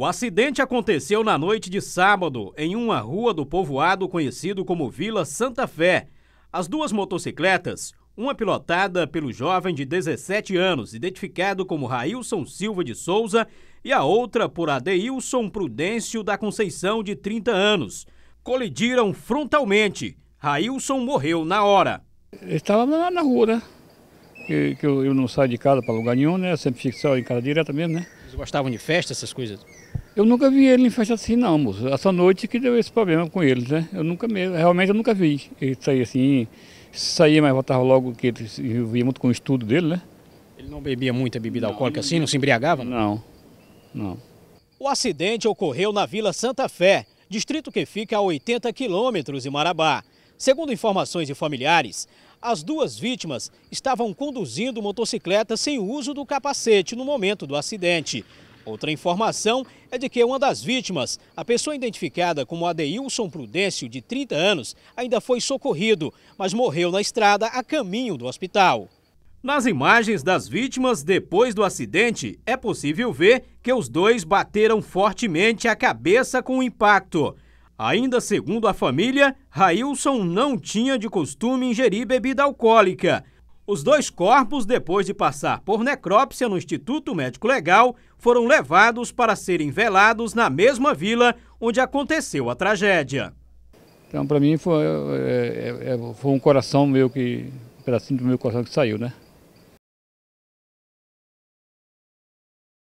O acidente aconteceu na noite de sábado, em uma rua do povoado conhecido como Vila Santa Fé. As duas motocicletas, uma pilotada pelo jovem de 17 anos, identificado como Railson Silva de Souza, e a outra por Adeilson Prudêncio da Conceição, de 30 anos, colidiram frontalmente. Railson morreu na hora. Ele estava na, na rua, né? Que, que eu, eu, não saio de casa para lugar nenhum, né? Eu sempre fico só em casa direta mesmo, né? Vocês gostavam de festa, essas coisas? Eu nunca vi ele em festa assim, não, moço. Essa noite que deu esse problema com eles, né? Eu nunca mesmo, realmente eu nunca vi. Ele saía assim, saía, mas voltava logo, que ele envolvia muito com o estudo dele, né? Ele não bebia muita bebida não, alcoólica assim, não se embriagava? Não, não. O acidente ocorreu na Vila Santa Fé, distrito que fica a 80 quilômetros de Marabá. Segundo informações de familiares, as duas vítimas estavam conduzindo motocicleta sem uso do capacete no momento do acidente. Outra informação é de que uma das vítimas, a pessoa identificada como Adeilson Prudêncio, de 30 anos, ainda foi socorrido, mas morreu na estrada a caminho do hospital. Nas imagens das vítimas depois do acidente, é possível ver que os dois bateram fortemente a cabeça com o impacto. Ainda segundo a família, Railson não tinha de costume ingerir bebida alcoólica. Os dois corpos, depois de passar por necrópsia no Instituto Médico Legal, foram levados para serem velados na mesma vila onde aconteceu a tragédia. Então, para mim, foi, é, é, foi um coração meu que, um pedacinho do meu coração que saiu, né?